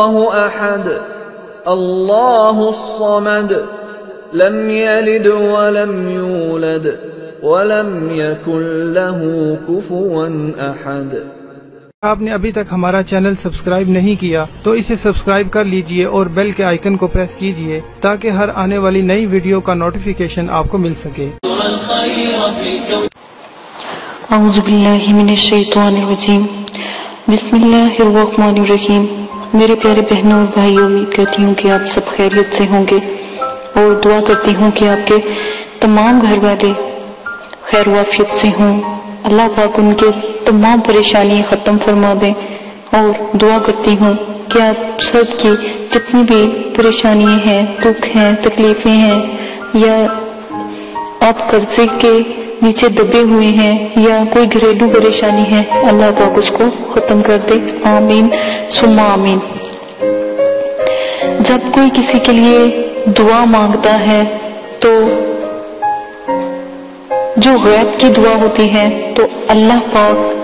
الله أحد الله الصمد لم يلد ولم يولد ولم يكن له كفوا أحد۔ آپ نے ابھی تک ہمارا چینل سبسکرائب نہیں کیا تو اسے سبسکرائب کر لیجیے اور بیل کے آئیکن کو پریس کیجیے تاکہ ہر آنے والی نئی ویڈیو کا نوٹیفیکیشن آپ کو مل سکے۔ اعوذ باللہ من الشیطان الرجیم۔ بسم اللہ الرحمن الرحیم۔ میرے پیارے بہنوں اور بھائیوں، امید کرتی ہوں کہ آپ سب خیریت سے ہوں گے اور دعا کرتی ہوں کہ آپ کے تمام گھر والے خیر وافیت سے ہوں۔ اللہ پاک ان کے تمام پریشانی ختم فرما دیں اور دعا کرتی ہوں کہ آپ سب کی جتنی بھی پریشانی ہیں، دکھ ہیں، تکلیفیں ہیں یا آپ قرضے کے نیچے دبے ہوئے ہیں یا کوئی گھریلو پریشانی ہے، اللہ پاک اس کو ختم کر دے۔ آمین۔ سما آمین۔ جب کوئی کسی کے لیے دعا مانگتا ہے تو جو غیب کی دعا ہوتی ہے تو اللہ پاک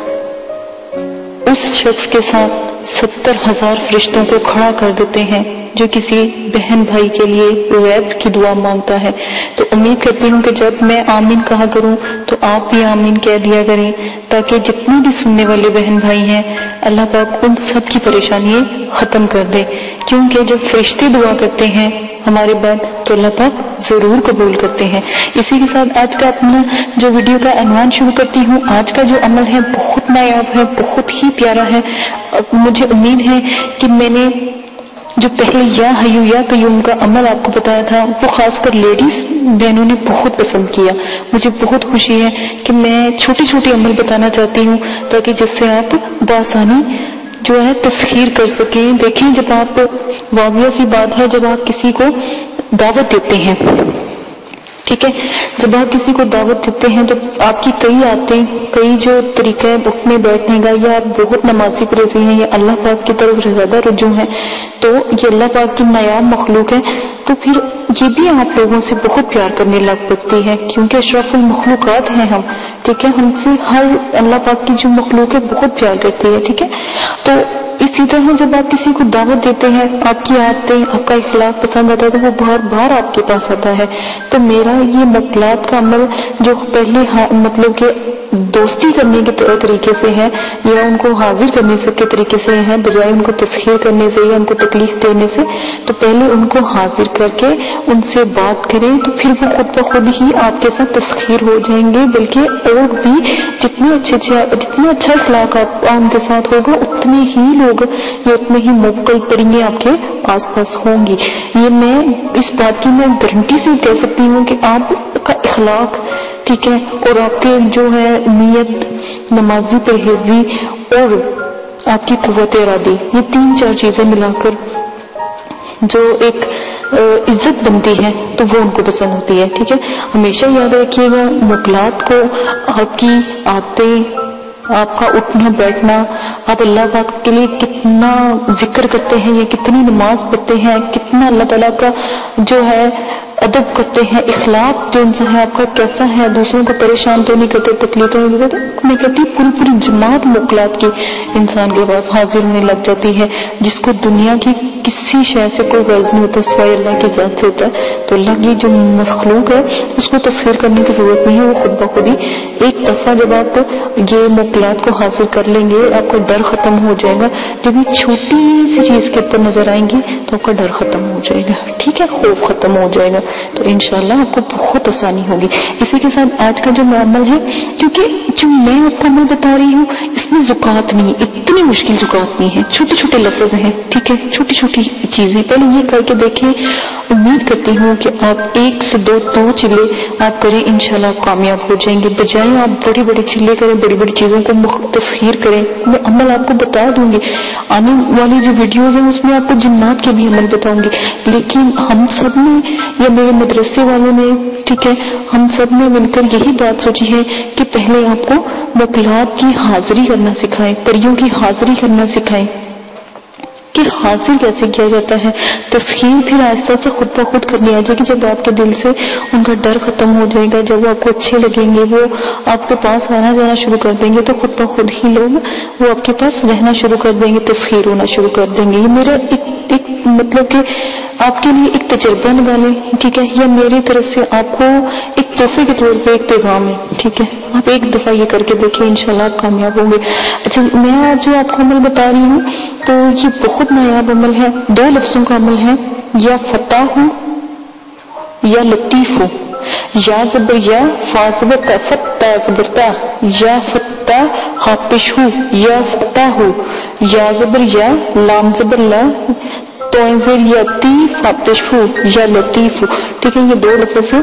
اس شخص کے ساتھ ستر ہزار فرشتوں کو کھڑا کر دیتے ہیں۔ جو کسی بہن بھائی کے لیے غیب کی دعا مانگتا ہے۔ تو امید کرتی ہوں کہ جب میں آمین کہا کروں تو آپ بھی آمین کہہ دیا کریں تاکہ جتنے بھی سننے والے بہن بھائی ہیں، اللہ پاک ان سب کی پریشانی ختم کر دے۔ کیونکہ جب فرشتے دعا کرتے ہیں ہمارے بعد تو اللہ پاک ضرور قبول کرتے ہیں۔ اسی کے ساتھ آج کا اپنا جو ویڈیو کا عنوان شروع کرتی ہوں، آج کا جو عمل ہے بہت نایاب ہے، بہت ہی پیارا ہے۔ مجھے امید ہے کہ میں نے جو پہلے یا حیو یا قیوم کا عمل آپ کو بتایا تھا، وہ خاص کر لیڈیز بہنوں نے بہت پسند کیا۔ مجھے بہت خوشی ہے کہ میں چھوٹی چھوٹی عمل بتانا چاہتی ہوں تاکہ جس سے آپ بآسانی جو ہے تسخیر کر سکیں۔ دیکھیں جب آپ واویہ کی بات ہے، جب آپ کسی کو دعوت دیتے ہیں۔ ٹھیک ہے؟ جب آپ کسی کو دعوت دیتے ہیں تو آپ کی کئی آتے کئی جو طریقہ ہے اٹھنے بیٹھنے کا، یا آپ بہت نمازی پریزی ہیں، یا اللہ پاک کی طرف زیادہ رجوع ہیں، تو یہ اللہ پاک کی نایاب مخلوق ہے تو پھر یہ بھی آپ لوگوں سے بہت پیار کرنے لگ پڑتی ہے، کیونکہ اشرف المخلوقات ہیں ہم، ٹھیک ہے؟ ہم سے ہر اللہ پاک کی جو مخلوق ہے بہت پیار کرتی ہے، ٹھیک ہے؟ تو اسی طرح جب آپ کسی کو دعوت دیتے ہیں، آپ کی عادتیں آپ کا اخلاق پسند آتا ہے، تو وہ بار بار آپ کے پاس آتا ہے۔ تو میرا یہ مقلات کا عمل جو پہلے ہاں، مطلب کہ دوستی کرنے کے طریقے سے ہے، یا ان کو حاضر کرنے کے طریقے سے ہے، بجائے ان کو تسخیر کرنے سے یا ان کو تکلیف دینے سے، تو پہلے ان کو حاضر کر کے ان سے بات کریں، تو پھر وہ خود بخود ہی آپ کے ساتھ تسخیر ہو جائیں گے، بلکہ اور بھی جتنے اچھے اچھے جتنا اچھا اخلاق آپ ان کے ساتھ ہوگا اتنے ہی لوگ یا اتنے ہی موکل پرنگے آپ کے آس پاس ہوں گی یہ میں اس بات کی میں گارنٹی سے کہہ سکتی ہوں کہ آپ کا اخلاق ٹھیک ہے اور آپ کے جو ہے نیت نمازی پرہیزی اور آپ کی قوت ارادی یہ تین چار چیزیں ملا کر جو ایک عزت بنتی ہے، تو وہ ان کو پسند ہوتی ہے، ٹھیک ہے؟ ہمیشہ یاد رکھیے گا مقلات کو، آپ کی آتے، آپ کا اٹھنا، بیٹھنا، آپ اللہ پاک کے لیے کتنا ذکر کرتے ہیں یا کتنی نماز پڑھتے ہیں، کتنا اللہ تعالیٰ کا جو ہے ادب کرتے ہیں، اخلاق جو ان سے ہے آپ کا کیسا ہے، دوسروں کو پریشان تو نہیں کرتے تکلیف نہیں کرتے میں کہتی پوری پوری جماعت مقلات کی انسان کے پاس حاضر ہونے لگ جاتی ہے، جس کو دنیا کی کسی شہر سے کوئی غرض نہیں ہوتا، سوائے اللہ کی ذات سے ہوتا ہے۔ تو اللہ کی جو مخلوق ہے، اس کو تصویر کرنے کی ضرورت نہیں ہے، وہ خود بخود ہی ایک دفعہ جب آپ یہ مقلات کو حاصل کر لیں گے، آپ کا ڈر ختم ہو جائے گا۔ جب یہ چھوٹی سی چیز کے اوپر نظر آئیں گی، تو آپ کا ڈر ختم ہو جائے گا۔ ٹھیک ہے؟ خوف ختم ہو جائے گا۔ تو انشاءاللہ آپ کو بہت آسانی ہوگی۔ اسی کے ساتھ آج کا جو عمل ہے، کیونکہ جو میں آپ کو عمل بتا رہی ہوں، اس میں زکات نہیں اتنی مشکل زکات نہیں ہے۔ چھوٹے چھوٹے لفظ ہیں، ٹھیک ہے؟ چھوٹی چھوٹی چیزیں۔ پہلے یہ کر کے دیکھیں، امید کرتی ہوں کہ آپ ایک سے دو دو چلے آپ کریں، انشاءاللہ آپ کامیاب ہو جائیں گے۔ بجائے آپ بڑی بڑی چلے کریں، بڑی بڑی چیزوں کو تسخیر کریں۔ میں عمل آپ کو بتا دوں گی۔ آنے والی جو ویڈیوز ہیں، اس میں آپ کو جنات کے بھی عمل بتاؤں گی۔ لیکن ہم سب نے یا میرے مدرسے والوں نے، ٹھیک ہے، ہم سب نے مل کر یہی بات سوچی ہے کہ پہلے آپ کو مقلات کی حاضری کرنا سکھائیں، پریوں کی حاضری کرنا سکھائیں۔ کہ حاضر کیسے کیا جاتا ہے؟ تسخیر پھر آہستہ سے خود بخود کرنی آ جائے گی جب آپ کے دل سے ان کا ڈر ختم ہو جائے گا، جب وہ آپ کو اچھے لگیں گے، وہ آپ کے پاس آنا جانا شروع کر دیں گے، تو خود بخود ہی لوگ وہ آپ کے پاس رہنا شروع کر دیں گے، تسخیر ہونا شروع کر دیں گے۔ یہ میرا ایک ایک مطلب کہ آپ کے لیے ایک تجربہ نکالیں ٹھیک ہے؟ یا میری طرف سے آپ کو ایک تحفے کے طور پہ ایک پیغام ہے، ٹھیک ہے؟ آپ ایک دفعہ یہ کر کے دیکھیں، انشاءاللہ آپ کامیاب ہوں گے۔ اچھا میں آج جو آپ کو عمل بتا رہی ہوں، تو یہ بہت نایاب عمل ہے۔ دو لفظوں کا عمل ہے، یا فتح ہوں یا لطیف ہو۔ یا زبر یا فا تا فتح زبر تا، یا فتح ہاں، خاپش ہو یا فتح ہو یا زبر یا لام زبر لا توئنزر یا تیف ہاں، خاپش ہو یا لطیف ہو ٹھیک ہے، یہ دو لفظ ہیں۔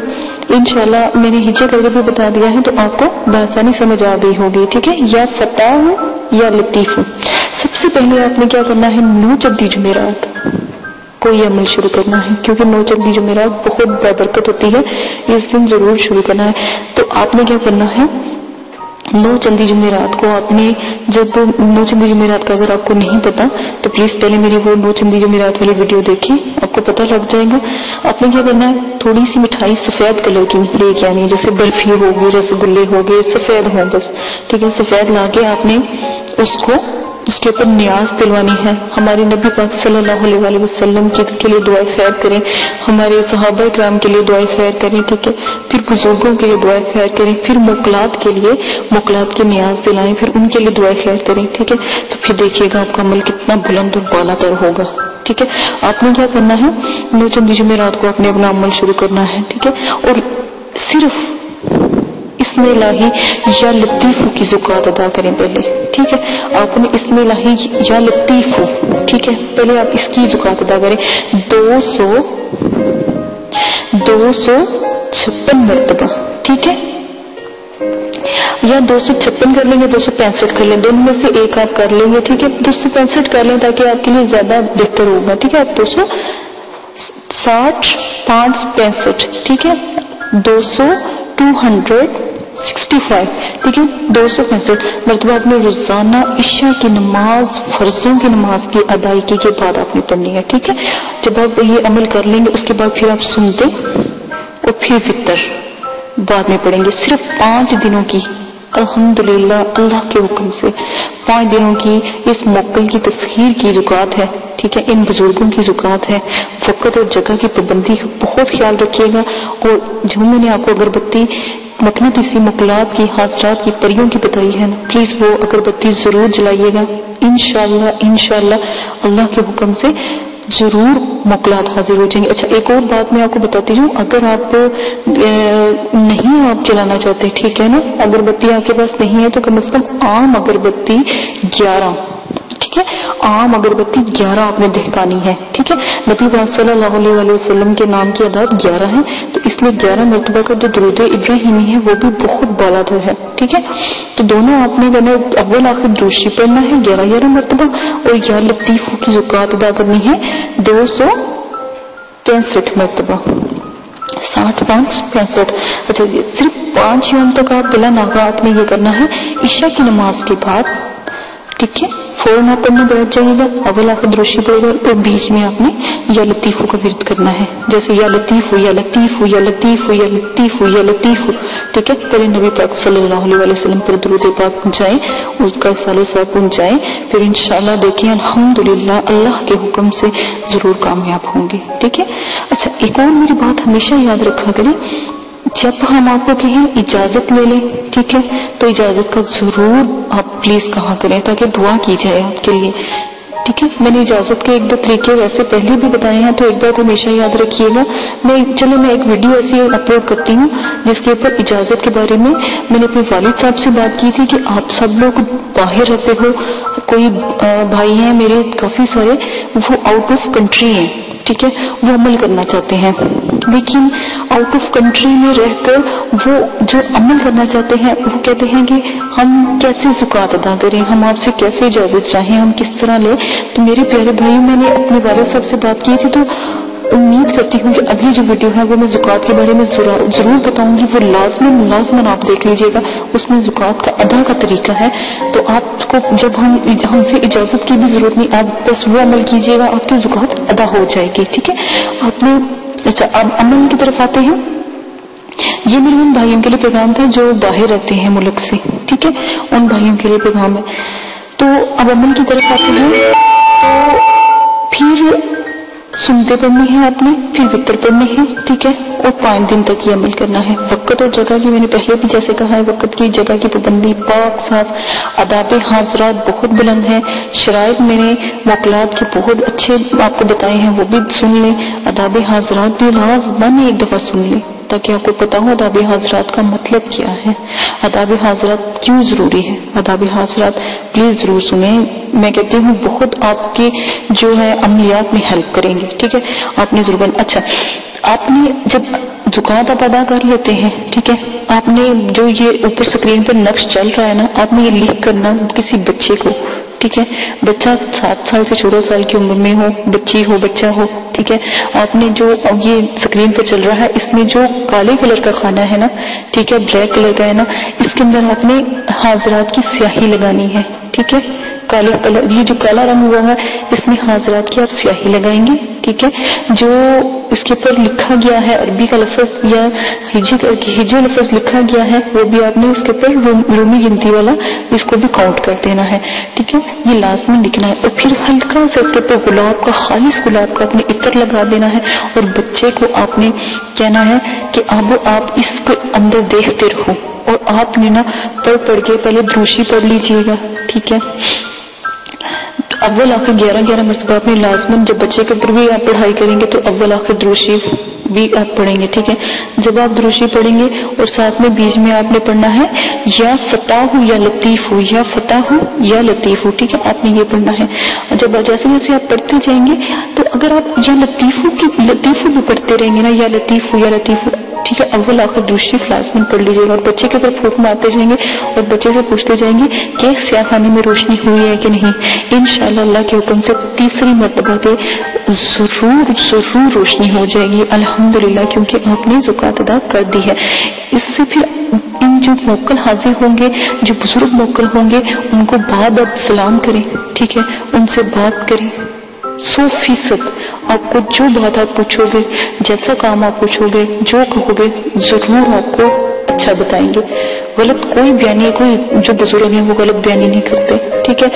انشاءاللہ میں نے ہجے کر کے بھی بتا دیا ہے تو آپ کو بآسانی سمجھ آ گئی ہوگی، ٹھیک ہے؟ یا فتح ہو یا لطیف ہو سب سے پہلے آپ نے کیا کرنا ہے؟ نو جدی جمعرات۔ کوئی عمل شروع کرنا ہے؟ کیونکہ نو چندی جمعرات بہت بابرکت ہوتی ہے، اس دن ضرور شروع کرنا ہے۔ تو آپ نے کیا کرنا ہے؟ نو چندی جمعرات کو آپ نے جب نو چندی جمعرات کا اگر آپ کو نہیں پتا، تو پلیز پہلے میری وہ نو چندی جمعرات والی ویڈیو دیکھیں، آپ کو پتہ لگ جائے گا۔ آپ نے کیا کرنا ہے؟ تھوڑی سی مٹھائی سفید کلر کی لے کے آنی ہے جیسے برفی ہوگی، رس گلے ہو گئے سفید ہوں بس۔ ٹھیک ہے، سفید لا کے آپ نے اس کو اس کے اوپر نیاز دلوانی ہے۔ ہمارے نبی پاک صلی اللہ علیہ وآلہ وسلم کے لیے دعائیں خیر کریں۔ ہمارے صحابہ کرام کے لیے دعائیں خیر کریں ٹھیک ہے پھر بزرگوں کے لیے دعائیں خیر کریں، پھر مقلات کے لیے مقلات کے نیاز دلائیں، پھر ان کے لیے دعائیں خیر کریں، ٹھیک ہے؟ تو پھر دیکھیے گا آپ کا عمل کتنا بلند اور بالا تر ہوگا۔ ٹھیک ہے؟ آپ نے کیا کرنا ہے؟ نو چندی جمعرات کو اپنے اپنا عمل شروع کرنا ہے، ٹھیک ہے؟ اور صرف اس میں الہی یا لطیف کی زکات ادا کریں پہلے، ٹھیک ہے؟ آپ نے اس میں الہی یا لطیف ٹھیک ہے؟ پہلے آپ اس کی زکات ادا کریں۔ دو سو دو سو چھپن مرتبہ، ٹھیک ہے؟ یا دو سو چھپن کر لیں گے، دو سو پینسٹھ کر لیں۔ دونوں میں سے ایک آپ کر لیں گے، ٹھیک ہے؟ دو سو پینسٹھ کر لیں تاکہ آپ کے لیے زیادہ بہتر ہوگا، ٹھیک ہے؟ آپ دو سو ساٹھ پانچ پینسٹھ، ٹھیک ہے؟ دو سو ٹو ہنڈریڈ سکسٹی فائیو۔ ٹھیک ہے دو سو پینسٹھ مرتبہ آپ نے روزانہ عشاء کی نماز، فرضوں کی نماز کی ادائیگی کے بعد آپ نے پڑھنی ہے، ٹھیک ہے؟ جب آپ یہ عمل کر لیں گے، اس کے بعد پھر آپ سنتے اور پھر فطر۔ بعد میں پڑھیں گے، صرف پانچ دنوں کی۔ الحمدللہ، اللہ کے حکم سے۔ پانچ دنوں کی اس موکل کی تسخیر کی زکات ہے، ٹھیک ہے؟ ان بزرگوں کی زکات ہے۔ وقت اور جگہ کی پابندی کا بہت خیال رکھیے گا۔ اور جو میں نے آپ کو اگربتی مقناطیسی مقلات کی حاضرات کی پریوں کی بتائی ہے نا پلیز وہ اگربتی ضرور جلائیے گا۔ انشاءاللہ انشاءاللہ اللہ کے حکم سے ضرور مقلات حاضر ہو جائیں گے۔ اچھا ایک اور بات میں آپ کو بتاتی ہوں۔ اگر آپ نہیں آپ چلانا چاہتے، ٹھیک ہے نا؟ اگربتی آپ کے پاس نہیں ہے تو کم از کم عام اگربتی گیارہ، ٹھیک ہے؟ عام اگربتی گیارہ آپ نے دہکانی ہے، ٹھیک ہے؟ نبی بات صلی اللہ علیہ وسلم کے نام کی عدد گیارہ ہے، تو اس لیے گیارہ مرتبہ کا جو درود ابراہیمی ہے، وہ بھی بہت بالا در ہے، ٹھیک ہے؟ تو دونوں آپ نے کہنا اول آخر دوشی پڑھنا ہے، گیارہ گیارہ مرتبہ، اور یا لطیفوں کی زکات ادا کرنی ہے، دو سو پینسٹھ مرتبہ۔ ساٹھ، پانچ، پینسٹھ۔ اچھا صرف پانچ یوم تک آپ بلا ناغا آپ نے یہ کرنا ہے، عشاء کی نماز کے بعد ٹھیک ہے؟ فوراً آپ پڑھنے بیٹھ جائیے گا۔ اول آخر دروشی پڑے گا اور بیچ میں آپ نے یا لطیف کا ورد کرنا ہے۔ جیسے یا لطیف ہو، یا لطیف ہو، یا لطیف ہو، یا لطیف ہو، یا لطیف ہو۔ ٹھیک ہے؟ پہلے نبی پاک صلی اللہ علیہ وسلم پر درود پاک پہنچائیں، اس کا سال صاحب پہنچائیں۔ پھر انشاءاللہ دیکھیں، الحمدللہ، اللہ کے حکم سے ضرور کامیاب ہوں گے۔ ٹھیک ہے؟ اچھا ایک اور میری بات ہمیشہ یاد رکھا کریں۔ جب ہم آپ کو کہیں اجازت لے لیں، ٹھیک ہے؟ تو اجازت کا ضرور آپ پلیز کہا کریں تاکہ دعا کی جائے آپ کے لیے۔ ٹھیک ہے، میں نے اجازت کے ایک دو طریقے ویسے پہلے بھی بتائے ہیں، تو ایک بات ہمیشہ یاد رکھیے گا۔ میں چلو، میں ایک ویڈیو ایسی اپلوڈ کرتی ہوں، جس کے اوپر اجازت کے بارے میں میں نے اپنے والد صاحب سے بات کی تھی کہ آپ سب لوگ باہر رہتے ہو۔ کوئی بھائی ہیں، میرے کافی سارے، وہ آؤٹ آف کنٹری ہیں۔ ٹھیک ہے، وہ عمل کرنا چاہتے ہیں۔ لیکن آؤٹ آف کنٹری میں رہ کر وہ جو عمل کرنا چاہتے ہیں، وہ کہتے ہیں کہ ہم کیسے زکات ادا کریں، ہم آپ سے کیسے اجازت چاہیں، ہم کس طرح لیں۔ تو میرے پیارے بھائی میں نے اپنے والد صاحب سے بات کی تھی تو امید کرتی ہوں کہ اگلی جو ویڈیو ہے وہ میں زکوٰۃ کے بارے میں ضرور بتاؤں گی۔ وہ لازمن لازمن آپ دیکھ لیجیے گا۔ اس میں زکوٰۃ کا ادا کا طریقہ ہے۔ تو آپ کو جب ہم ہم سے اجازت کی بھی ضرورت نہیں، آپ بس وہ عمل کیجیے گا، آپ کی زکوٰۃ ادا ہو جائے گی، ٹھیک ہے؟ آپ نے اچھا اب عمل کی طرف آتے ہیں؟ یہ میرے ان بھائیوں کے لیے پیغام تھا جو باہر رہتے ہیں ملک سے، ٹھیک ہے؟ ان بھائیوں کے لیے پیغام ہے۔ تو اب عمل کی طرف آتے ہیں۔ تو پھر سنتے پڑھنے ہیں آپ نے، پھر وطر پڑھنے ہیں، ٹھیک ہے؟ اور پانچ دن تک یہ عمل کرنا ہے۔ وقت اور جگہ کی میں نے پہلے بھی جیسے کہا ہے، وقت کی، جگہ کی پابندی، پاک، صاف اداب حاضرات بہت بلند ہیں۔ شرائط میں نے موکلات کے بہت اچھے آپ کو بتائے ہیں، وہ بھی سن لیں۔ اداب حاضرات بھی راز بن ایک دفعہ سن لیں۔ تاکہ آپ کو پتا ہو اداب حاضرات کا مطلب کیا ہے۔ اداب حاضرات کیوں ضروری ہے؟ اداب حاضرات پلیز ضرور سنیں۔ میں کہتی ہوں بہت آپ کی جو ہے عملیات میں ہیلپ کریں گے، ٹھیک ہے؟ آپ نے ضرور اچھا آپ نے جب زکات آپ ادا کر لیتے ہیں، ٹھیک ہے؟ آپ نے جو یہ اوپر سکرین پر نقش چل رہا ہے نا، آپ نے یہ لکھ کرنا کسی بچے کو ٹھیک ہے؟ بچہ سات سال سے چودہ سال کی عمر میں ہو، بچی ہو، بچہ ہو، ٹھیک ہے؟ آپ نے جو یہ سکرین پہ چل رہا ہے، اس میں جو کالے کلر کا کھانا ہے نا، ٹھیک ہے؟ بلیک کلر کا ہے نا، اس کے اندر آپ نے حاضرات کی سیاہی لگانی ہے، ٹھیک ہے؟ کالے کلر یہ جو کالا رنگ ہوا ہے، اس میں حاضرات کی آپ سیاہی لگائیں گے، ٹھیک ہے؟ جو اس کے اوپر لکھا گیا ہے، عربی کا لفظ یا ہجے لفظ لکھا گیا ہے، وہ بھی آپ نے اس کے اوپر رومی گنتی والا اس کو بھی کاؤنٹ کر دینا ہے۔ ٹھیک ہے؟ یہ لازمی لکھنا ہے۔ اور پھر ہلکا سے اس کے اوپر گلاب کا، خالص گلاب کا اپنے عطر لگا دینا ہے۔ اور بچے کو آپ نے کہنا ہے کہ اب آپ اس کے اندر دیکھتے رہو۔ اور آپ نے نا پڑھ پڑھ کے پہلے دروشی پڑھ لیجیے گا۔ ٹھیک ہے؟ اول آخر گیارہ گیارہ مرتبہ اپنے لازمن جب بچے کے اوپر بھی آپ پڑھائی کریں گے تو اول آخر دروشی بھی آپ پڑھیں گے، ٹھیک ہے؟ جب آپ دروشی پڑھیں گے اور ساتھ میں بیچ میں آپ نے پڑھنا ہے، یا فتح ہو یا لطیف ہو یا فتح ہو یا لطیف ہو ٹھیک ہے؟ آپ نے یہ پڑھنا ہے۔ جب جیسے جیسے آپ پڑھتے جائیں گے، تو اگر آپ یا لطیفوں کی، لطیفوں بھی پڑھتے رہیں گے نا، یا لطیف ہو یا لطیف۔ ہو ٹھیک ہے، اول آخر دوسری کلاس میں پڑھ لیجیے گا اور بچے کے اوپر پھوٹ مارتے جائیں گے اور بچے سے پوچھتے جائیں گے کہ سیاہ خانے میں روشنی ہوئی ہے کہ نہیں، انشاءاللہ اللہ کے حکم سے تیسری مرتبہ پہ ضرور ضرور روشنی ہو جائے گی۔ الحمدللہ، کیونکہ آپ نے زکات ادا کر دی ہے۔ اس سے پھر ان جو موکل حاضر ہوں گے، جو بزرگ موکل ہوں گے، ان کو بعد اب سلام کریں، ٹھیک ہے؟ ان سے بات کریں۔ سو فیصد آپ کو جو بات آپ پوچھو گے، جیسا کام آپ پوچھو گے، جو کہو گے، ضرور آپ کو اچھا بتائیں گے۔ غلط کوئی بیانی، کوئی جو بزرگ ہیں وہ غلط بیانی نہیں کرتے، ٹھیک ہے؟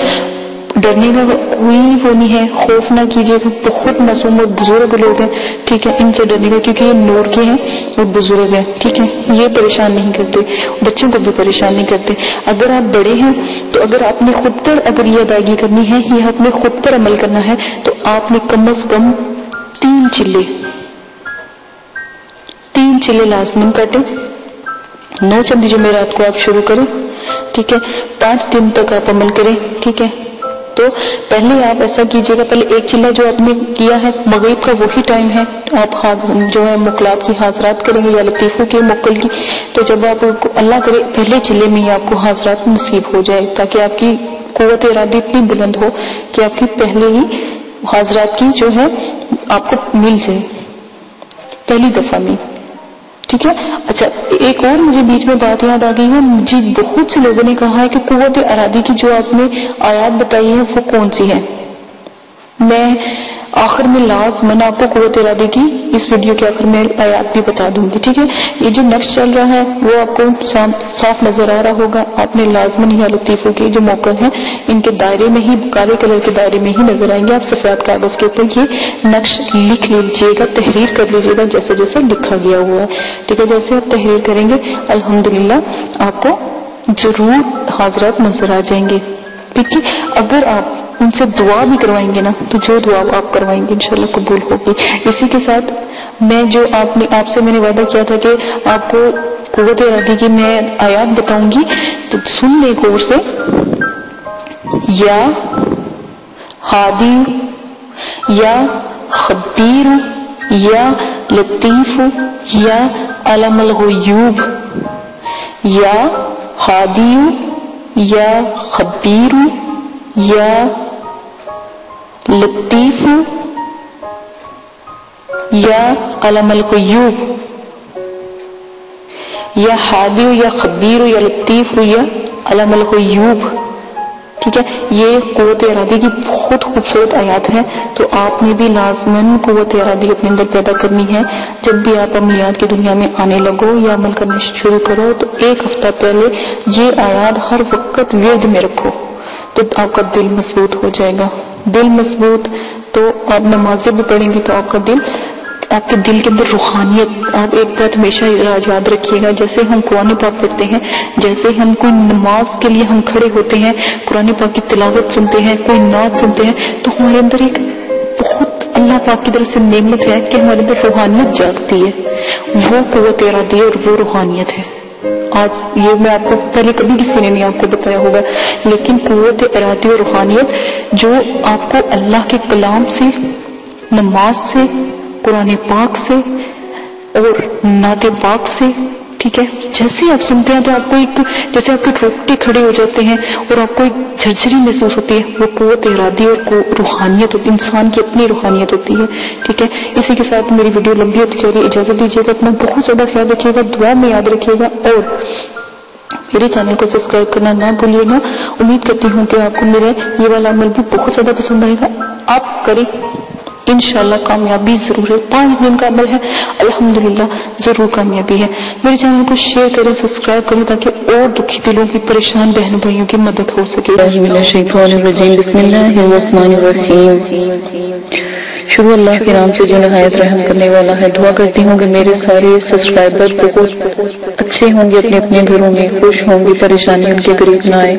ڈرنے کا کوئی وہ نہیں ہے، خوف نہ کیجیے گا بہت معصوم اور بزرگ لوگ ہیں۔ ٹھیک ہے، ان سے ڈرنے کا، کیونکہ یہ نور کے ہیں اور بزرگ ہیں۔ ٹھیک ہے، یہ پریشان نہیں کرتے، بچوں کو بھی پریشان نہیں کرتے۔ اگر آپ بڑے ہیں، تو اگر آپ نے خود پر اگر یہ ادائیگی کرنی ہے یا آپ نے خود پر عمل کرنا ہے، تو آپ نے کم از کم تین چلے۔ تین چلے لازمن کاٹے۔ نو چندی جمعرات کو آپ شروع کریں۔ ٹھیک ہے، پانچ دن تک آپ عمل کریں۔ ٹھیک ہے تو پہلے آپ ایسا کیجیے گا، پہلے ایک چلہ جو آپ نے کیا ہے، مغرب کا وہی ٹائم ہے، آپ جو ہے مقلات کی حاضرات کریں گے یا لطیفوں کی مقل کی۔ تو جب آپ اللہ کرے، پہلے چلے میں ہی آپ کو حاضرات نصیب ہو جائے، تاکہ آپ کی قوت ارادی اتنی بلند ہو کہ آپ کی پہلے ہی حاضرات کی جو ہے آپ کو مل جائے۔ پہلی دفعہ میں۔ ٹھیک ہے؟ اچھا ایک اور مجھے بیچ میں بات یاد آ گئی ہے، مجھے بہت سے لوگوں نے کہا ہے کہ قوت ارادی کی جو آپ نے آیات بتائی ہے وہ کون سی ہے میں آخر میں لازمن آپ کو قوت ارادے کی اس ویڈیو کے آخر میں آیات بھی بتا دوں گی، ٹھیک ہے؟ یہ جو نقش چل رہا ہے، وہ آپ کو صاف نظر آ رہا ہوگا۔ آپ نے لازمن یا لطیفوں کے جو موقع ہیں، ان کے دائرے میں ہی، کالے کلر کے دائرے میں ہی نظر آئیں گے۔ آپ سفید کاغذ کے اوپر یہ نقش لکھ لیجیے گا، تحریر کر لیجیے گا، جیسے جیسے لکھا گیا ہوا ہے۔ ٹھیک ہے، جیسے آپ تحریر کریں گے، الحمدللہ آپ کو ضرور حاضرات نظر آ جائیں گے۔ ٹھیک ہے اگر آپ ان سے دعا بھی کروائیں گے نا، تو جو دعا آپ کروائیں گے انشاءاللہ قبول ہوگی۔ اسی کے ساتھ میں جو آپ نے، آپ سے میں نے وعدہ کیا تھا کہ آپ کو قوت ارادی کی میں آیات بتاؤں گی، تو سن لے غور سے۔ یا ہادی، یا خبیر، یا لطیف، یا علم الغیوب، یا ہادی، یا خبیر، یا لطیف یا علم القیوب یا حادی ہو یا خبیر ہو یا لطیف ہو یا علم القیوب. ٹھیک ہے؟ یہ قوت ارادی کی بہت خوبصورت آیات ہے تو آپ نے بھی لازمن قوت ارادی اپنے اندر پیدا کرنی ہے۔ جب بھی آپ عملیات کی دنیا میں آنے لگو یا عمل کرنا شروع کرو تو ایک ہفتہ پہلے یہ آیات ہر وقت ورد میں رکھو۔ تو آپ کا دل مضبوط ہو جائے گا۔ دل مضبوط تو آپ نمازیں بھی پڑھیں گے تو آپ کا دل، آپ کے دل کے اندر روحانیت، آپ ایک بات ہمیشہ یاد رکھیے گا۔ جیسے ہم قرآن پاک پڑھتے ہیں، جیسے ہم کوئی نماز کے لیے ہم کھڑے ہوتے ہیں، قرآن پاک کی تلاوت سنتے ہیں، کوئی نعت سنتے ہیں، تو ہمارے اندر ایک بہت اللہ پاک کی طرف سے نعمت ہے کہ ہمارے اندر روحانیت جاگتی ہے۔ وہ قوت ارادی اور وہ روحانیت ہے۔ آج یہ میں آپ کو پہلے کبھی کسی نے نہیں آپ کو بتایا ہوگا، لیکن قوت ارادی اور روحانیت جو آپ کو اللہ کے کلام سے، نماز سے، قرآن پاک سے اور نعت پاک سے ٹھیک ہے؟ جیسے آپ سنتے ہیں تو آپ کو ایک جیسے آپ کے ٹھوکٹے کھڑے ہو جاتے ہیں اور آپ کو ایک جھرجری محسوس ہوتی ہے، وہ قوت، ارادی اور روحانیت ہوتی انسان کی اپنی روحانیت ہوتی ہے، ٹھیک ہے؟ اسی کے ساتھ میری ویڈیو لمبی ہوتی چاہیے اجازت دیجیے گا، اپنا بہت زیادہ خیال رکھیے گا، دعا میں یاد رکھیے گا، اور میرے چینل کو سبسکرائب کرنا نہ بھولیے گا۔ امید کرتی ہوں کہ آپ کو میرے یہ والا عمل بھی بہت زیادہ پسند آئے گا۔ آپ کریں۔ انشاءاللہ کامیابی ضرور ہے۔ پانچ دن کا عمل ہے۔ الحمدللہ، ضرور کامیابی ہے۔ میرے چینل کو شیئر کریں سبسکرائب کریں تاکہ اور دکھی دلوں کی پریشان بہن بھائیوں کی مدد ہو سکے۔ بسم اللہ الرحمن الرحیم۔ شروع اللہ کے نام سے جو نہایت رحم کرنے والا ہے، دعا کرتی ہوں کہ میرے سارے سبسکرائبر بہت اچھے ہوں گے، اپنے اپنے گھروں میں خوش ہوں گے، پریشانی ان کے قریب نہ آئے۔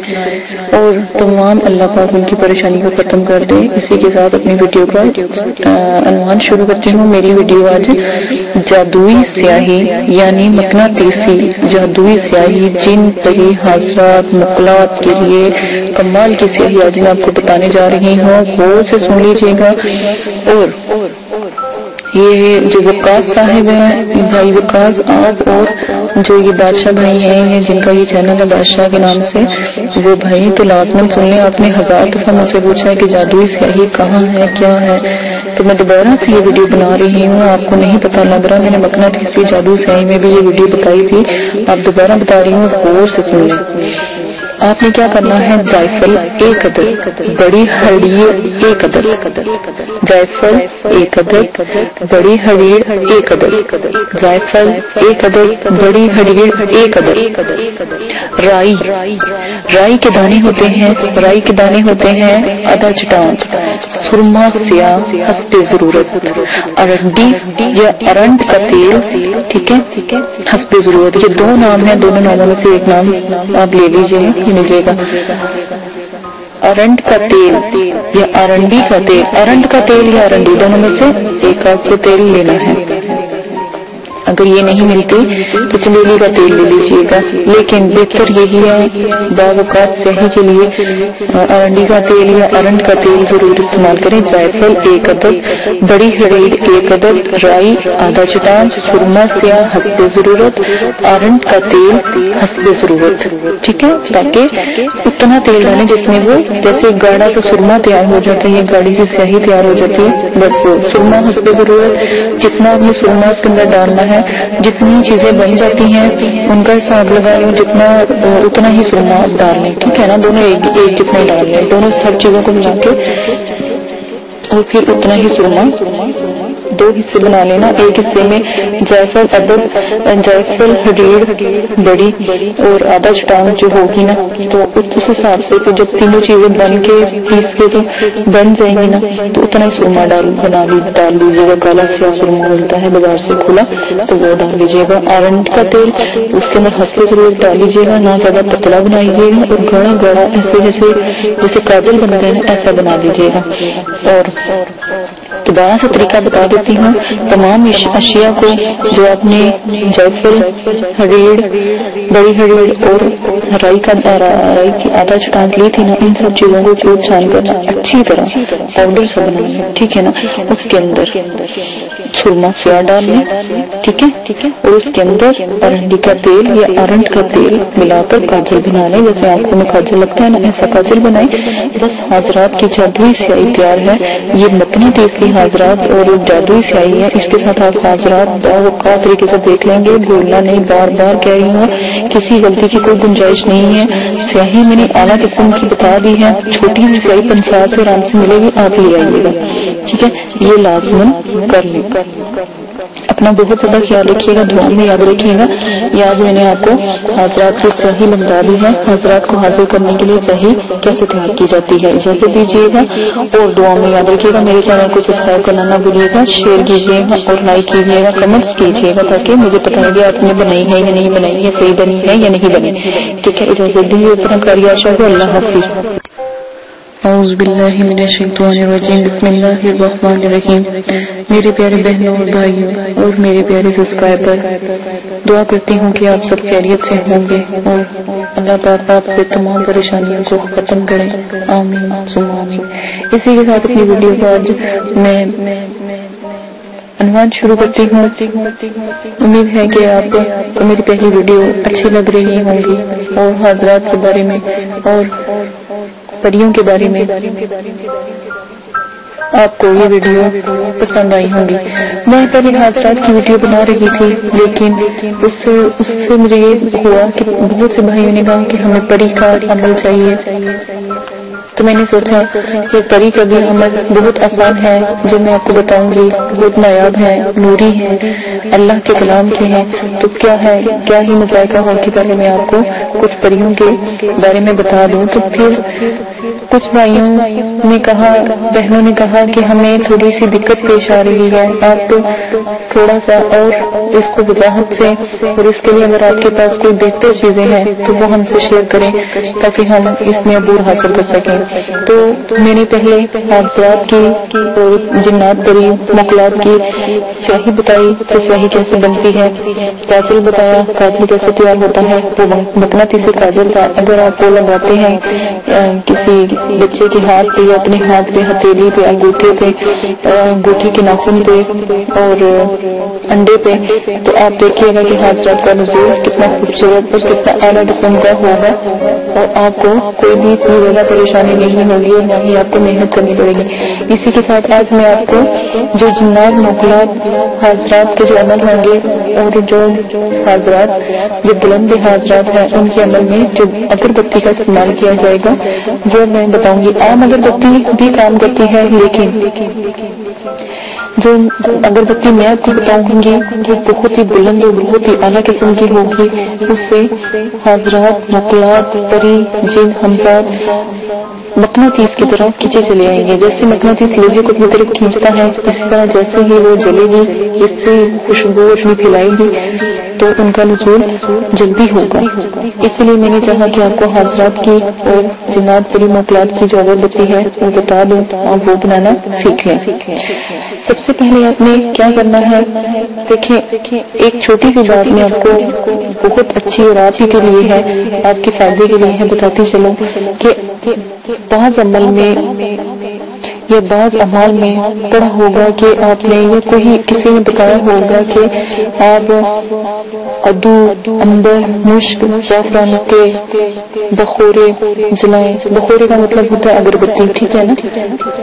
اور تمام اللہ پاک ان کی پریشانی کو ختم کر دے اسی کے ساتھ اپنی ویڈیو کا عنوان شروع کرتی ہوں۔ میری ویڈیو آج جادوئی سیاہی یعنی مکنا تیسی جادوئی سیاہی، جن تہی حاضرات، مقلات کے لیے کمال کی سیاہی آج میں آپ کو بتانے جا رہی ہوں۔ غور سے سن لیجیے گا۔ اور یہ جو وکاس صاحب ہیں، بھائی وکاس آپ اور جو یہ بادشاہ بھائی ہیں جن کا یہ چینل ہے بادشاہ کے نام سے، وہ بھائی تو لازمن سن لیں۔ آپ نے ہزار دفعہ مجھ سے پوچھا ہے کہ جادوئی سیاہی کہاں ہے، کیا ہے؟ تو میں دوبارہ سے یہ ویڈیو بنا رہی ہوں، آپ کو نہیں پتا لگ رہا، میں نے مکنا تھی جادوئی سیاہی میں بھی یہ ویڈیو بتائی تھی۔ آپ دوبارہ بتا رہی ہوں، غور سے سن لیں۔ آپ نے کیا کرنا ہے؟ جائفل ایک عدد بڑی ہڑیڑ ایک عدد جائفل ایک عدد بڑی ہڑیڑ ایک عدد جائفل ایک عدد بڑی ہڑیڑ ایک عدد رائی رائی کے دانے ہوتے ہیں، رائی کے دانے ہوتے ہیں ادا چٹان سرما، سیاہ حسب ضرورت۔ ارنڈی یا ارنڈ کا تیل، ٹھیک ہے؟ حسب ضرورت۔ یہ دو نام ہیں، دونوں ناموں میں سے ایک نام آپ لے بھی ملے گا۔ ارنڈ کا تیل یا ارنڈی کا تیل۔ ارنڈ کا تیل یا ارنڈی دونوں میں سے ایک آپ کو تیل لینا ہے۔ اگر یہ نہیں ملتی تو چمیلی کا تیل لے لیجیے گا۔ لیکن بہتر یہی ہے باوقات صحیح کے لیے، ارنڈی کا تیل یا ارنڈ کا تیل ضرور استعمال کریں۔ جائفل ایک عدد، بڑی ہڑیڑ ایک عدد، رائی، آدھا چٹان سرما سیاہ حسب ضرورت۔ ارنڈ کا تیل حسب ضرورت۔ ٹھیک ہے؟ تاکہ اتنا تیل ڈالیں جس میں وہ جیسے گاڑا سے سرما تیار ہو جاتا ہے گاڑی سے سیاہی تیار ہو جاتی ہے، بس وہ سرما حسب ضرورت۔ جتنا آپ نے سرما اس کے اندر ڈالنا ہے جتنی چیزیں بن جاتی ہیں، ان کا حساب لگا لوں، جتنا، اتنا ہی سرما ڈال لیں ٹھیک ہے نا؟ دونوں ایک جتنا ہی ڈال لیں دونوں سب چیزوں کو ملا کے، اور پھر اتنا ہی سرما دو حصے بنا لینا ایک حصے میں جائفل ادب جائفل ہڈیڑ بڑی اور آدھا چٹان جو ہوگی نا، تو اس حساب سے جب تینوں چیزیں بن کے پیس کے تو بن جائیں گی نا، تو اتنا ہی سرما ڈال، بنا لی، ڈال لیجیے گا، کالا سیاہ سرما ملتا ہے بازار سے کھلا، تو وہ ڈال لیجیے گا آرنڈ کا تیل، اس کے اندر ہنستے ضرور ڈال لیجیے گا، نہ زیادہ پتلا بنائیے گا اور گڑا گڑا ایسے جیسے جیسے کاجل بنتے ہیں، ایسا بنا دیجیے گا اور دوبارہ سے طریقہ بتا دیتی ہوں، تمام اشیاء کو جو آپ نے جیفل ہریڑ بڑی ہریڑ اور رائی کا رائی کی آدھا چٹان لی تھی نا، ان سب چیزوں کو جو چھان کرنا اچھی طرح پاؤڈر سے بنانا، ٹھیک ہے نا، اس کے اندر۔ چھرما سیاہ ڈال لیں ٹھیک ہے؟ ٹھیک ہے اور اس کے اندر ارنڈی کا تیل یا ارنڈ کا تیل ملا کر کاجل بنا جیسے آنکھوں میں کاجل لگتا ہے نا، ایسا کاجل بنائیں۔ بس حاضرات کی جادوئی سیاہی تیار ہے۔ یہ مکنی تیز کی حاضرات اور جادوئی سیاہی ہے۔ اس کے ساتھ آپ حاضرات کا طریقے سے دیکھ لیں گے۔ بھولنا نہیں، بار بار کہہ رہی ہوں۔ کسی غلطی کی کوئی گنجائش نہیں ہے۔ سیاہی میں نے اعلیٰ قسم کی بتا دی ہے۔ چھوٹی سی سیاہی پنچاس سے آرام سے ملے گی، آپ لے آئیے گا۔ ٹھیک ہے؟ یہ لازمن کر لیں۔ اپنا بہت زیادہ خیال رکھیے گا دعا میں یاد رکھیے گا۔ یاد میں نے آپ کو حضرات کی صحیح لگتا دی ہے۔ حضرات کو حاضر کرنے کے لیے صحیح کیسے تیار کی جاتی ہے؟ اجازت دیجیے گا اور دعا میں یاد رکھیے گا۔ میرے چینل کو سبسکرائب کرنا نہ بھولیے گا۔ شیئر کیجیے گا اور لائک کیجیے گا، کمنٹس کیجیے گا تاکہ مجھے پتہ لگے آپ نے بنائی ہے یا نہیں بنائی ہے، صحیح بنی ہے یا نہیں بنی۔ ٹھیک ہے، اجازت دیجیے اپنا کاریہ شاہ اللہ حافظ۔ اعوذ باللہ من الشیطان الرجیم، بسم اللہ الرحمن الرحیم۔ میرے پیارے بہنوں اور بھائیوں اور میرے پیارے سبسکرائبر، دعا کرتی ہوں کہ آپ سب خیریت سے ہوں گے اور اللہ پاک آپ کے تمام پریشانیوں کو ختم کریں۔ آمین۔ ثم آمین۔ اسی کے ساتھ اپنی ویڈیو کو آج میں عنوان شروع کرتی ہوں۔ امید ہے کہ آپ کو میری پہلی ویڈیو اچھی لگ رہی ہوں گی اور حاضرات کے بارے میں اور پریوں کے بارے میں۔ آپ کو یہ ویڈیو پسند آئی ہوں گی۔ میں پہلے حاضرات کی ویڈیو بنا رہی تھی، لیکن اس سے مجھے یہ ہوا کہ بہت سے بھائیوں نے کہا کہ ہمیں پری کا عمل چاہیے۔ تو میں نے سوچا کہ پری ابھی بھی عمل بہت آسان ہے، جو میں آپ کو بتاؤں گی، بہت نایاب ہے، نوری ہے، اللہ کے کلام کے ہیں۔ تو کیا ہے، کیا ہی مذائقہ ہو کہ پہلے میں آپ کو کچھ پریوں کے بارے میں بتا دوں۔ تو پھر کچھ بھائیوں نے کہا، بہنوں نے کہا کہ ہمیں تھوڑی سی دقت پیش آ رہی ہے۔ آپ تو تھوڑا سا اور اس کو وضاحت سے اور اس کے لیے اگر آپ کے پاس کوئی بہتر چیزیں ہیں، تو وہ ہم سے شیئر کریں تاکہ ہم اس میں عبور حاصل کر سکیں۔ تو میں نے پہلے حادثات کی اور جنات پری مقلات کی سیاہی بتائی تو سیاہی کیسے بنتی ہے؟ کاجل بتایا، کاجل کیسے تیار ہوتا ہے؟ تو مکنا تیسے کاجل تھا۔ اگر آپ کو لگاتے ہیں کسی بچے کے ہاتھ پہ یا اپنے ہاتھ پہ، ہتھیلی پہ، انگوٹھے پہ انگوٹھی کے ناخن پہ اور انڈے پہ۔ تو آپ دیکھیے گا کہ حاضرات کا نظور کتنا خوبصورت اور کتنا اعلیٰ قسم کا ہوگا۔ اور آپ کو کوئی بھی اتنی زیادہ پریشانی نہیں ہوگی اور نہ ہی آپ کو محنت کرنی پڑے گی۔ اسی کے ساتھ آج میں آپ کو جو جنات مغلات حاضرات کے جو عمل ہوں گے، اور جو حاضرات جو بلند حاضرات ہیں، ان کے عمل میں جو اگربتی کا استعمال کیا جائے گا، وہ میں بتاؤں گی، عام اگربتی بھی کام کرتی ہے، لیکن جو اگربتی میں آپ کو بتاؤں گی، وہ بہت ہی بلند اور بہت ہی اعلیٰ قسم کی ہوگی۔ اس سے حاضرات مقلات پری، جن حمزات مقناطیس کی طرح کھینچے چلے آئیں گے۔ جیسے مقناطیس لوہے کو اپنی طرف کھینچتا ہے، اسی طرح جیسے ہی وہ جلے گی، اس سے خوشبو روشنی پھیلائے گی۔ تو ان کا نزول جلدی ہوگا۔ اس لیے میں نے چاہا کہ آپ کو حاضرات کی اور جنات پری مقلات کی جو اگربتی ہے، وہ بتا دوں اور وہ بنانا سیکھ لیں۔ سب سے پہلے آپ نے کیا کرنا ہے؟ دیکھیں، ایک چھوٹی سی بات میں آپ کو بہت اچھی اور آپ ہی کے لیے ہے، آپ کے فائدے کے لیے ہے، بتاتی چلوں کہ بعض عمل میں یا بعض عمال میں پڑھا ہوگا کہ آپ نے یا کوئی کسی نے بتایا ہوگا کہ آپ ادو امبر مشک زعفران کے بخورے جلائیں۔ بخورے کا مطلب ہوتا ہے اگربتی، ٹھیک ہے نا؟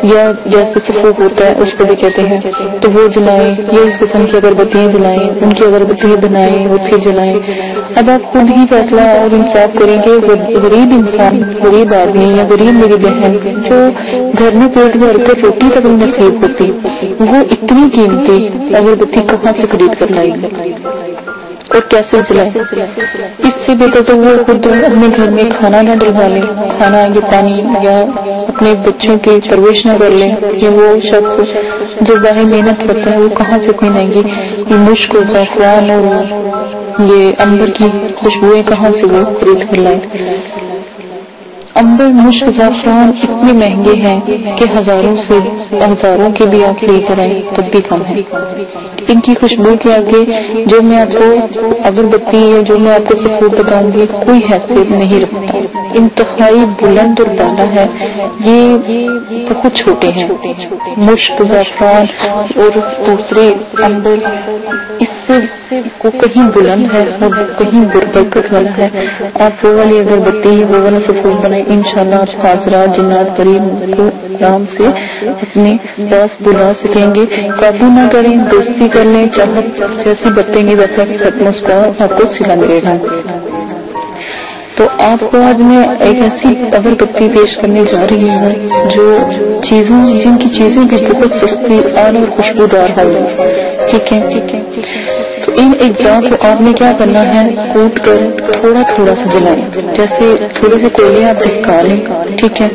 یا جیسے سفوک ہوتا ہے، اس کو بھی کہتے ہیں۔ تو وہ جلائیں، یا اس قسم کی اگربتیاں جلائیں، ان کی اگربتیاں بنائیں اور پھر جلائیں۔ اب آپ خود ہی فیصلہ اور انصاف کریں گے، غریب انسان، غریب آدمی یا غریب میری بہن جو گھر میں پیٹ بھر روٹی تک نصیب ہوتی وہ اتنی قیمتی اگربتی کہاں سے خرید کر لائے گی اور کیسے جلائے اس سے بہتر تو وہ خود اپنے گھر میں کھانا نہ ڈلوا لیں کھانا یا پانی یا اپنے بچوں کی پرویش نہ کر لیں یا وہ شخص جو باہر محنت کرتا ہے وہ کہاں سے اتنی مہنگی یہ مشک زعفران اور یہ امبر کی خوشبوئیں کہاں سے وہ خرید کر لائیں امبر مشک زعفران اتنے مہنگے ہیں کہ ہزاروں سے ہزاروں کے بھی آپ لے کر آئیں تب بھی کم ہے ان کی خوشبو کے آگے جو میں آپ کو اگر بتی ہے جو میں آپ کو سپورٹ بتاؤں گی، کوئی حیثیت نہیں رکھتا انتہائی بلند اور بالا ہے۔ یہ بہت چھوٹے ہیں۔ مشک، زعفران اور دوسرے امبر اس سے کو کہیں بلند ہے اور کہیں بربرکت والا ہے۔ آپ وہ والی اگر بتی وہ والا سفور بنائے انشاءاللہ آپ حاضرات جنات قریب کو آرام سے اپنے پاس بلا سکیں گے۔ قابو نہ کریں، دوستی کر لیں، چاہت جیسی برتیں گے، ویسا سچ مسکا آپ کو سلا ملے گا تو آپ کو آج میں ایک ایسی اگر بتی پیش کرنے جا رہی ہوں جو چیزوں، جن کی چیزیں بھی بہت سستی اور خوشبودار ہے ٹھیک ہے ٹھیک ہے؟ تو ان اجزاء کو آپ نے کیا کرنا ہے? کوٹ کر، تھوڑا تھوڑا سا جلائیں جیسے تھوڑے سے کوئلے آپ دہکا لیں، ٹھیک ہے؟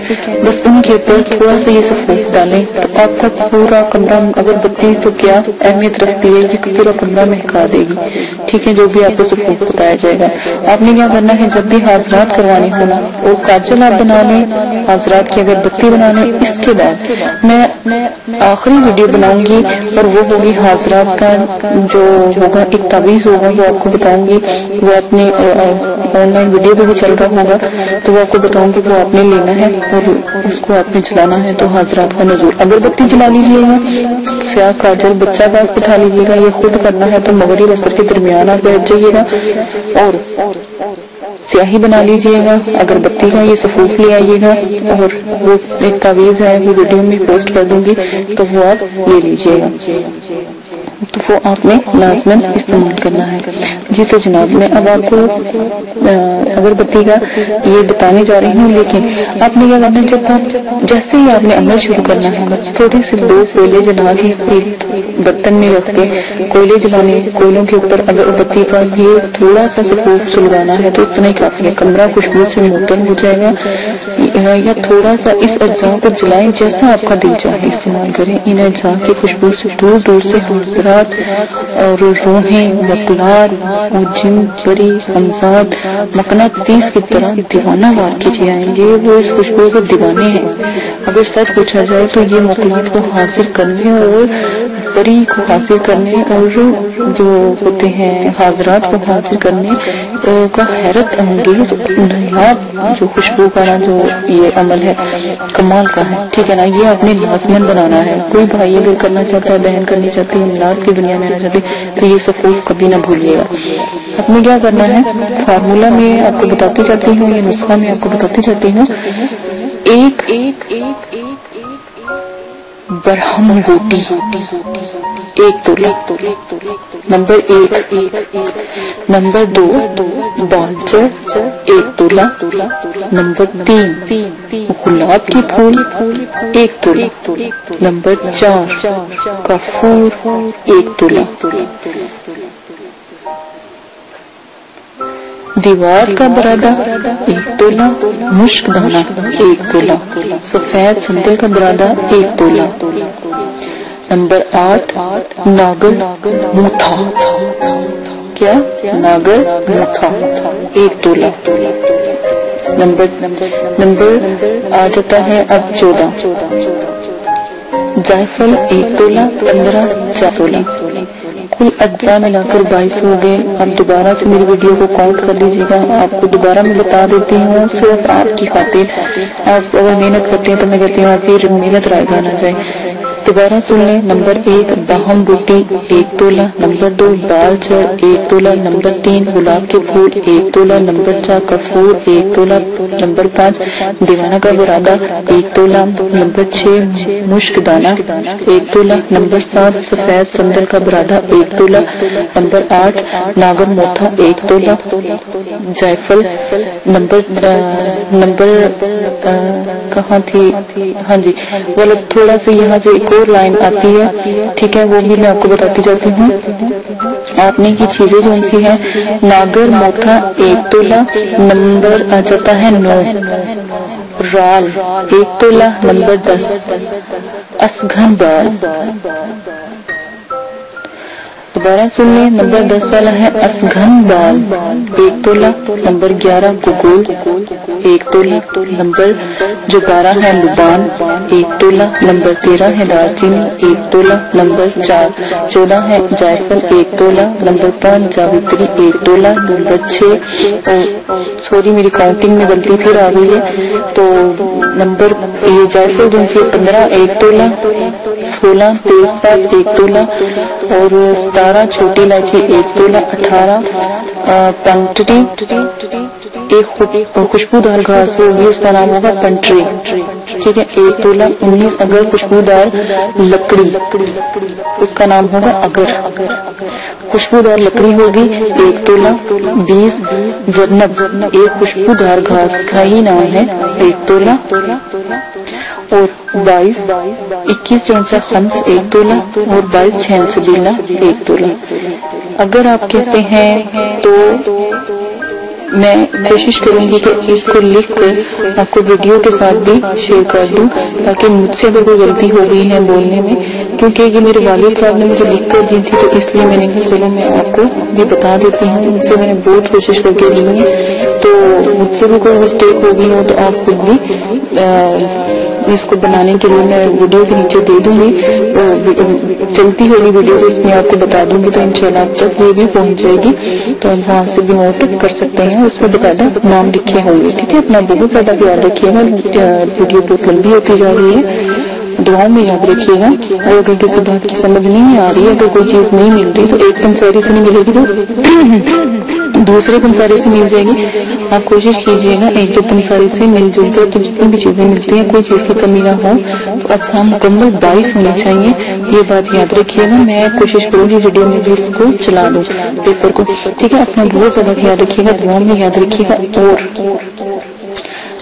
بس ان کے اوپر تھوڑا سا یہ سفید ڈالیں۔ تو آپ کا پورا کمرہ اگر بتی تو کیا اہمیت رکھتی ہے یہ پورا کمرہ مہکا دے گی۔ ٹھیک ہے، جو بھی آپ کو سفید بتایا جائے گا۔ آپ نے کیا کرنا ہے؟ جب بھی حاضرات کروانی ہونا وہ کاجل آپ بنا لیں۔ حاضرات کی اگر بتی بنا لیں، اس کے بعد میں آخری ویڈیو بناؤں گی اور وہ ہوگی حاضرات کا جو ہوگا ایک تعویذ ہوگا وہ آپ کو بتاؤں گی، وہ اپنے آن لائن ویڈیو بھی چل رہا ہوگا، تو وہ آپ کو بتاؤں گی وہ آپ نے لینا ہے اور اس کو آپ نے چلانا ہے، تو حاضرات کا نظور اگر بتی چلا لیجیے گا، سیاہ کاجل بچہ باز بٹھا لیجیے گا، یہ خود کرنا ہے تو مغرب اثر کے درمیان آپ بیٹھ جائیے گا، اور سیاہی بنا لیجیے گا اگر بتی کا یہ سفوف لے آئیے گا، اور وہ ایک تعویذ ہے، وہ ویڈیو میں پوسٹ کر دوں گی، تو وہ آپ لے لیجیے گا۔ تو وہ آپ نے لازمن استعمال کرنا ہے۔ جی تو جناب، میں اب آپ کو اگر بتی کا یہ بتانے جا رہی ہوں، لیکن آپ نے کیا کرنا جب آپ جیسے ہی آپ نے عمل شروع کرنا ہے تھوڑے سے دو کوئلے جلا کے ایک برتن میں رکھ کے کوئلے جلانے، کوئلوں کے اوپر اگر بتی کا یہ تھوڑا سا سکوپ سلوانا ہے تو اتنا ہی کافی ہے۔ کمرہ خوشبو سے موتن ہو جائے گا۔ یا تھوڑا سا اس اجزاء کو جلائیں جیسا آپ کا دل چاہے استعمال کریں۔ ان اجزاء کی خوشبو سے دور دور سے حضرات اور روحیں مقلات اور جن بری حمزاد مکنا تیس کی طرح دیوانہ وار کیجیے آئیں گے، وہ اس خوشبو کے دیوانے ہیں۔ اگر سچ پوچھا جائے تو یہ مقلات کو حاصل کرنے اور بری کو حاصل کرنے اور جو ہوتے ہیں حاضرات کو حاصل کرنے کا حیرت انگیز نایاب جو خوشبو کا نا جو یہ عمل ہے، کمال کا ہے۔ ٹھیک ہے نا، یہ اپنے لازمن بنانا ہے۔ کوئی بھائی اگر کرنا چاہتا ہے، بہن کرنی چاہتی ہے ملاد کی دنیا میں آنا تو یہ سفید کبھی نہ بھولیے گا۔ آپ نے کیا کرنا ہے؟ فارمولا میں آپ کو بتاتی جاتی ہوں، یہ نسخہ میں آپ کو بتاتی جاتی ہوں۔ ایک ایک ایک برہم روٹی، ایک تولا نمبر ایک نمبر دو بالچر ایک تولا نمبر تین گلاب کی پھول ایک تولا نمبر چار کفور ایک تولا دیوار کا برادہ ایک تولا مشک دانا ایک تولا سفید سندل کا برادہ ایک تولا نمبر آٹھ ناگر موتھا۔ کیا؟ ناگر موتھا۔ ایک تولا نمبر نمبر آ جاتا ہے اب چودہ۔ جائفل ایک تولا پندرہ، چار تولا کل اجزاء ملا کر بائیس ہو گئے۔ آپ دوبارہ سے میری ویڈیو کو کاؤنٹ کر لیجیے گا۔ آپ کو دوبارہ میں بتا دیتی ہوں، صرف آپ کی خاطر۔ آپ اگر محنت کرتے ہیں تو میں کہتی ہوں آپ کی محنت رائے گا نہ جائے۔ دوبارہ سن لیں نمبر ایک، باہم روٹی، ایک تولا نمبر دو بال چڑ ایک تولا نمبر تین، گلاب کے پھول، ایک تولا نمبر چار، کفور، ایک تولا نمبر پانچ، دیوانہ کا برادہ، ایک تولا نمبر چھ، مشک دانہ، ایک تولا نمبر سات، سفید سندر کا برادہ، ایک تولا نمبر آٹھ ناگر موتھا، ایک تولا جائفل، نمبر نمبر کہاں تھی؟ ہاں جی غلط تھوڑا سا یہاں سے ایک اور لائن آتی ہے ٹھیک ہے وہ بھی میں آپ کو بتاتی جاتی ہوں آپ نے کی چیزیں جو سی ہیں ناگر موتھا ایک تولا نمبر آ جاتا ہے نو رال ایک تولہ نمبر دس اسگھن بال دوبارہ سن لیں نمبر دس والا ہے اسگن بال۔ ایک تولا نمبر گیارہ، گگول۔ ایک تولا نمبر جو بارہ ہے، لبان۔ ایک تولا نمبر تیرہ ہے دار چینی ایک تولا نمبر چار۔ چودہ ہے، جائفل۔ ایک تولا نمبر پانچ، جاوتری۔ ایک تولا نمبر چھ۔ سوری، میری کاؤنٹنگ میں غلطی پھر آ گئی ہے۔ تو نمبر، یہ جائفل جنسی پندرہ، ایک تولا سولہ تیز سات، ایک تولا اور ستارہ، چھوٹی الائچی، ایک تولا اٹھارہ پنٹری ایک خوشبودار گھاس ہوگی اس کا نام ہوگا پنٹری، ٹھیک ہے؟ ایک تولا انیس اگر خوشبودار لکڑی، اس کا نام ہوگا اگر خوشبودار لکڑی ہوگی، ایک تولا بیس جنب ایک خوشبودار گھاس کا ہی نام ہے، ایک تولا بائیس، اکیس چونسا خمس، ایک تولا اور بائیس چھیانسو جیلا ایک تولا اگر آپ کہتے ہیں تو میں کوشش کروں گی کہ اس کو لکھ کر آپ کو ویڈیو کے ساتھ بھی شیئر کر دوں تاکہ مجھ سے اگر کوئی غلطی ہو گئی ہے بولنے میں، کیونکہ یہ میرے والد صاحب نے مجھے لکھ کر دی تھی، تو اس لیے میں نے کہا چلو میں آپ کو بھی بتا دیتی ہوں۔ مجھ سے میں نے بہت کوشش کر کے لی ہے، تو مجھ سے بھی کوئی مسٹیک ہوگی ہو تو آپ خود بھی اس کو بنانے کے لیے میں ویڈیو کے نیچے دے دوں گی۔ چلتی ہوگی ویڈیو تو اس میں آپ کو بتا دوں گی تو انشاءاللہ آپ تک یہ بھی پہنچ جائے گی۔ تو آپ وہاں سے بھی نوٹ کر سکتے ہیں۔ اس میں باقاعدہ نام لکھے ہوں گے، ٹھیک ہے؟ اپنا بہت زیادہ خیال رکھیے گا۔ ویڈیو بہت لمبی ہوتی جا رہی ہے۔ دعاؤں میں یاد رکھیے گا۔ اور اگر کسی بات کی سمجھ نہیں آ رہی ہے، اگر کوئی چیز نہیں مل رہی تو ایک پنساری سے نہیں ملے گی تو دوسرے پنساری سے مل جائے گی۔ آپ کوشش کیجیے گا ایک دو پنساری سے مل جل کر تو جتنی بھی چیزیں ملتی ہیں، کوئی چیز کی کمی نہ ہو۔ تو اچھا مکمل بائیس ہونے چاہیے۔ یہ بات یاد رکھیے گا۔ میں کوشش کروں گی ویڈیو میں بھی اس کو چلا دوں پیپر کو۔ ٹھیک ہے، اپنا بہت زیادہ خیال رکھیے گا دعاؤں میں یاد رکھیے گا۔ اور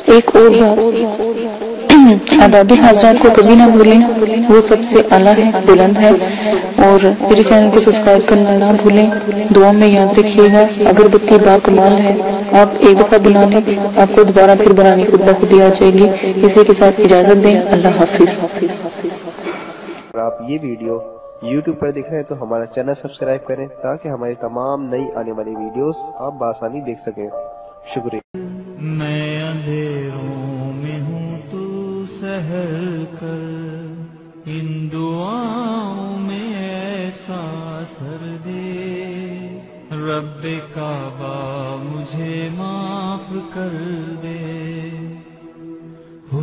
ایک اور بات۔ آدابی حضرات کو کبھی نہ بھولیں وہ سب سے اعلیٰ ہے بلند ہے اور میرے چینل کو سبسکرائب کرنا نہ بھولیں۔ دعا میں یاد رکھیے گا اگر بتی با کمال ہے آپ ایک دفعہ بنا لیں آپ کو دوبارہ پھر بنانے کی بخودی آ جائے گی۔ اسی کے ساتھ اجازت دیں۔ اللہ حافظ۔ اگر آپ یہ ویڈیو یوٹیوب پر دیکھ رہے ہیں تو ہمارا چینل سبسکرائب کریں تاکہ ہماری تمام نئی آنے والی ویڈیوز آپ بآسانی دیکھ سکیں۔ شکریہ۔ میں اندھیروں سہر کر ان دعاؤں میں ایسا سر دے رب کعبہ مجھے معاف کر دے ہو